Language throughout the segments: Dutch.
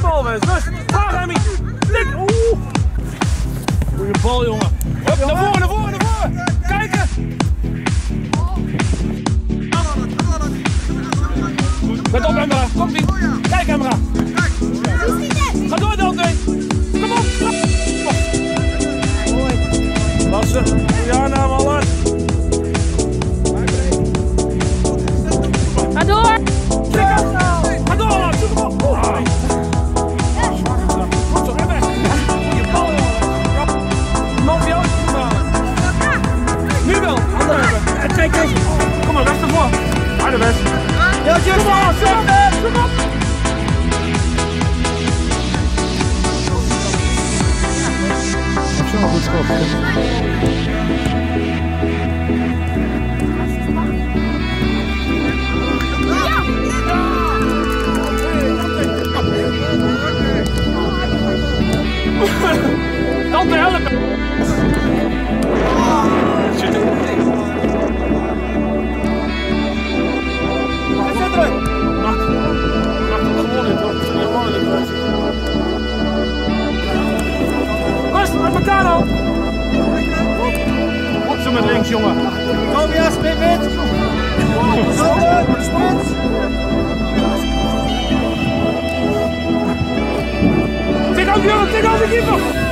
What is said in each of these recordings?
die bal weg. Rust. Klaar, Remy. Link. Oeh. Goeie bal, jongen. Hup, naar voren, naar voren, naar voren. Kijken. Let op, Emra. Komt ie. Kijk, Emra. Ga door, Dante. Kom op. Mooi. Lassen. Ja, nou, man. schop. Dan helpen! jongen. Tobias, spit met. Spit. Tik aan de jongen.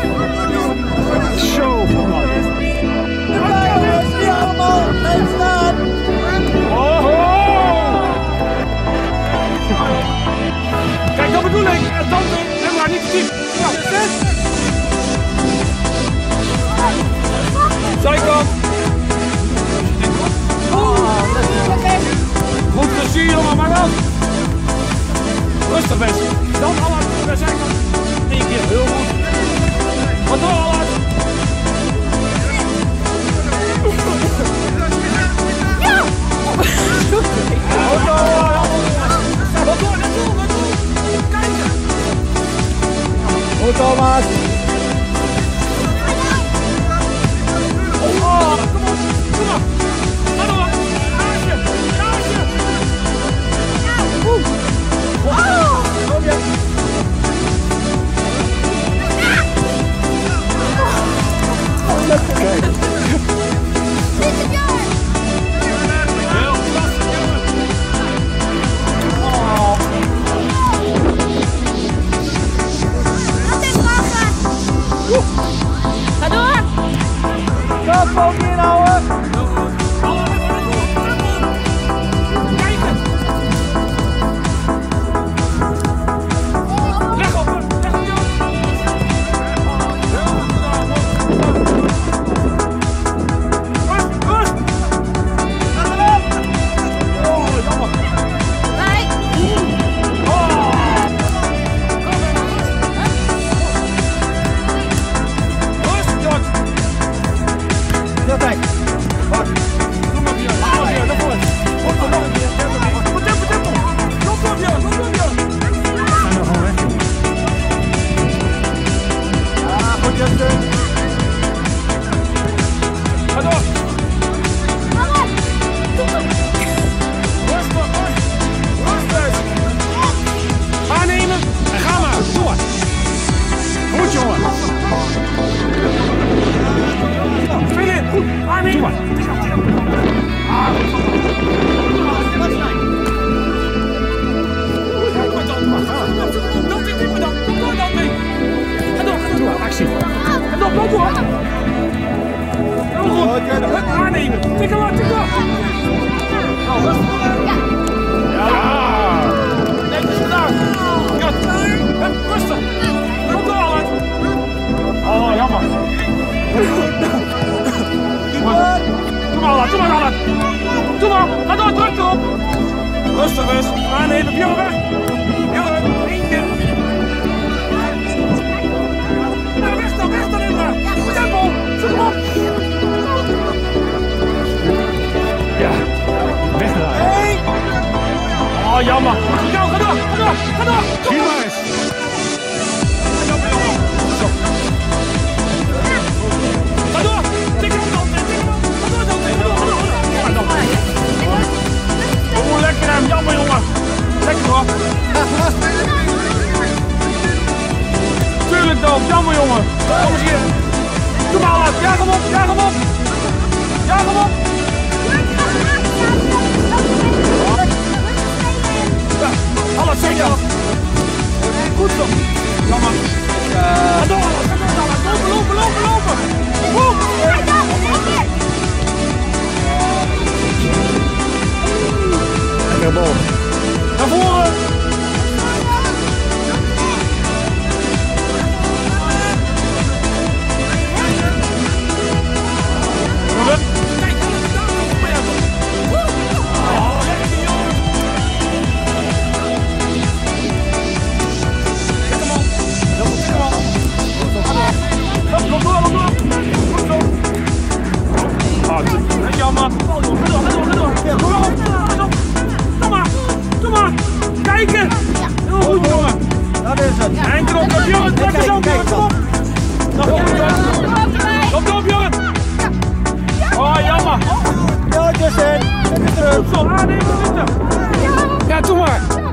ごちそうさま nemen. Tik hem op, tik hem Ja. Ja. is gedaan. Ja. rustig. rustig. Oh, jammer. Kom maar, kom maar, Doe maar, ga door, druk erop. Rustig, rustig. Aannemen, jongen weg. op, jammer jongen. Kom eens hier. Kom maar laat, Ja, hem op, ja hem op. Jaag op. Ja, alles zeker. Goed zo. Jammer. Eh, ga door, lopen, lopen, lopen, lopen. Woe! bol. kijken. Heel goed, jongen. Dat is het. En erop, op, jongen. Trek eens op, jongen. Kom op. Op, jongen. Oh, jammer. Ja, Justin. Goed zo. Zitten. Ja, doe maar.